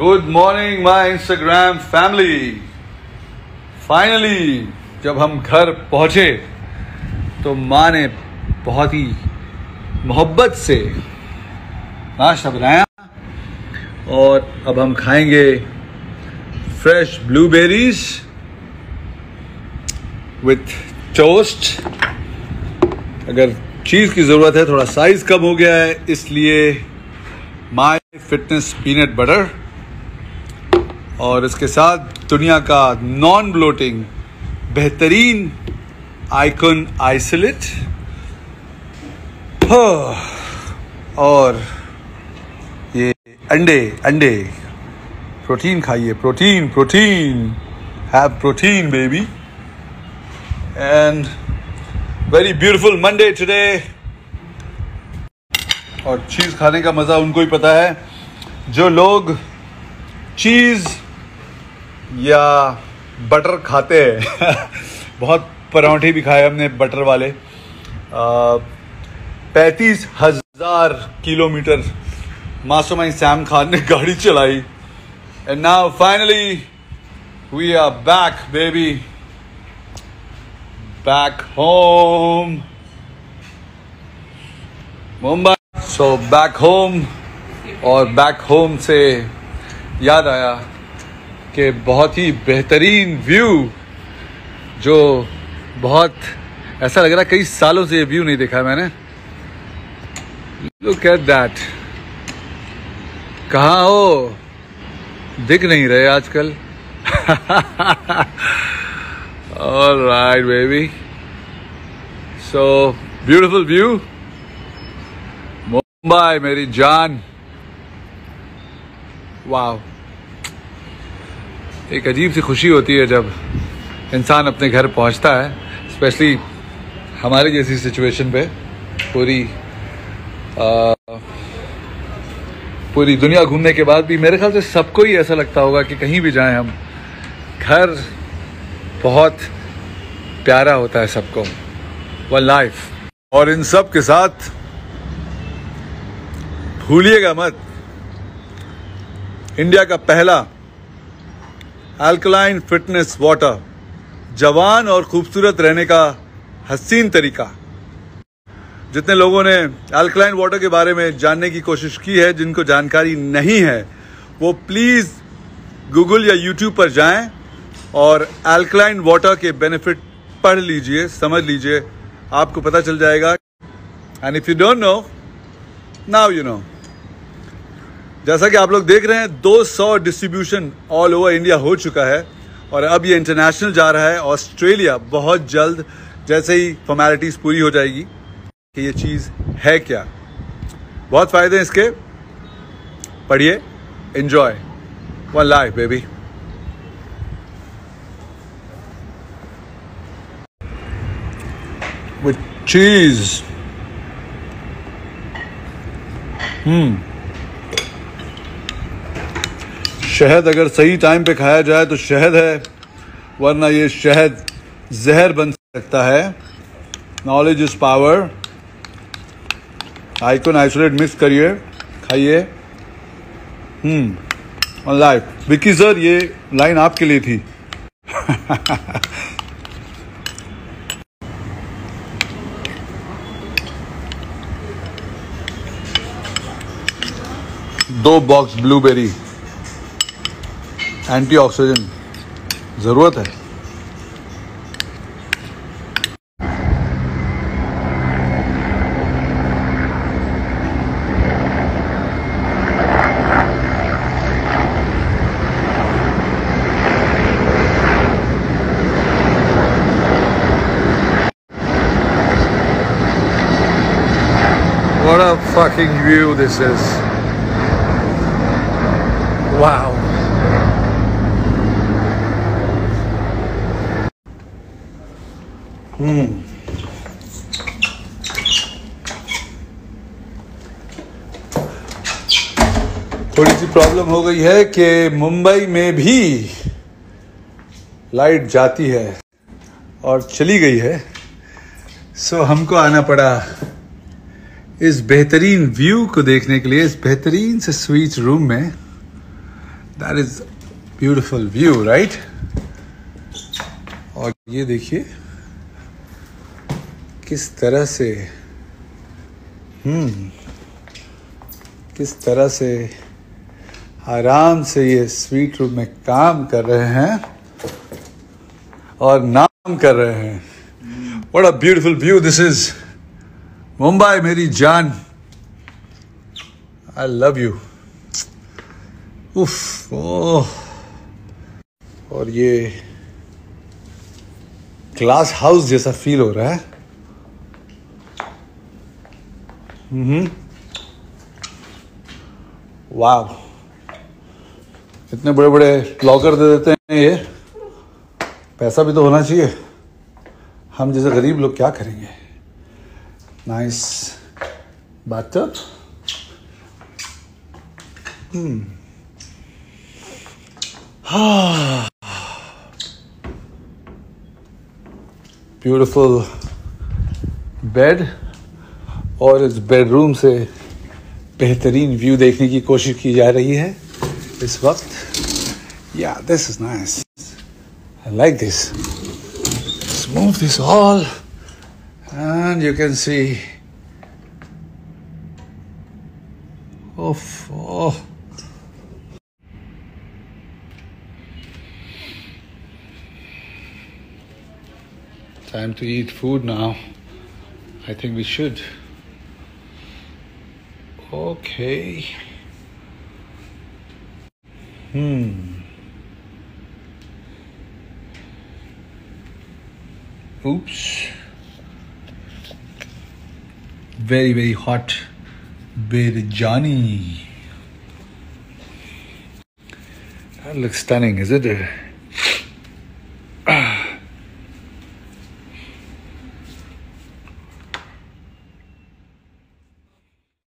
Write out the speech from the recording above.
Good morning my Instagram family finally जब हम घर पहुँचे तो माँ ने बहुत ही मोहब्बत से नाश्ता बनाया और अब हम खाएँगे फ्रेश ब्लूबेरीज विथ टोस्ट अगर चीज़ की ज़रूरत है, थोड़ा साइज़ कम हो गया है, इसलिए माय फिटनेस पीनट बटर और इसके साथ दुनिया का नॉन ब्लोटिंग बेहतरीन आइकन आइसोलेट और ये अंडे अंडे। प्रोटीन खाइए, protein protein. Have protein baby and very beautiful Monday today और चीज़ खाने का मज़ा उनको ही पता है। जो लोग चीज़ या बटर खाते हैं। बहुत पराठे भी खाए हमने बटर वाले। पैंतीस हज़ार किलोमीटर मासूमाई सैम खान ने गाड़ी चलाई। And now finally we are back baby back home Mumbai so back home और बैक होम से याद आया। कि बहुत ही बेहतरीन व्यू जो बहुत, ऐसा लग रहा कई सालों से ये व्यू नहीं देखा मैंने। लुक एट दैट कहाँ हो? दिख नहीं रहे आजकल। Right baby so beautiful view Mumbai, मेरी जान। वाह एक अजीब सी खुशी होती है जब इंसान अपने घर पहुँचता है स्पेशली हमारी जैसी सिचुएशन पे पूरी आ, पूरी दुनिया घूमने के बाद भी मेरे ख्याल से सबको ही ऐसा लगता होगा कि कहीं भी जाएँ हम। घर बहुत प्यारा होता है सबको व लाइफ और इन सब के साथ भूलिएगा मत। इंडिया का पहला अल्कलाइन फिटनेस वाटर जवान और खूबसूरत रहने का हसीन तरीका। जितने लोगों ने अल्कलाइन वाटर के बारे में जानने की कोशिश की है, जिनको जानकारी नहीं है, वो प्लीज़ गूगल या यूट्यूब पर जाएँ और अल्कलाइन वाटर के बेनिफिट पढ़ लीजिए, समझ लीजिए, आपको पता चल जाएगा। And if you don't know now you know जैसा कि आप लोग देख रहे हैं 200 डिस्ट्रीब्यूशन ऑल ओवर इंडिया हो चुका है और अब ये इंटरनेशनल जा रहा है ऑस्ट्रेलिया बहुत जल्द जैसे ही फॉर्मेलिटीज पूरी हो जाएगी कि ये चीज़ है क्या। बहुत फ़ायदे हैं इसके। पढ़िए enjoy one life baby cheese. हम्म शहद अगर सही टाइम पे खाया जाए तो शहद है, वरना ये शहद जहर बन सकता है। Knowledge is power icon isolate mix करिए, खाइए। हम्म लाइफ विक्की सर, ये लाइन आपके लिए थी। दो बॉक्स ब्लूबेरी एंटीऑक्सीडेंट ज़रूरत है What a fucking view this is. Wow. Hmm. थोड़ी सी प्रॉब्लम हो गई है कि मुंबई में भी लाइट जाती है और चली गई है। सो हमको आना पड़ा इस बेहतरीन व्यू को देखने के लिए, इस बेहतरीन से स्वीट रूम में। That is beautiful view right और ये देखिए। किस तरह से हम्म किस तरह से आराम से ये स्वीट रूम में काम कर रहे हैं और नाम कर रहे हैं। What a beautiful view this is Mumbai, मेरी जान। आई लव यू उफ और ये क्लास हाउस जैसा फील हो रहा है हम्म वाह इतने बड़े बड़े लॉकर दे देते हैं ये। पैसा भी तो होना चाहिए। हम जैसे गरीब लोग क्या करेंगे? नाइस बात हम्म ब्यूटिफुल बेड और इस बेडरूम से बेहतरीन व्यू देखने की कोशिश की जा रही है इस वक्त या this is nice I like this move this hall and you can see Time to eat food now. I think we should. Okay Hmm. Oops. Very, very hot biryani. That looks stunning, isn't it?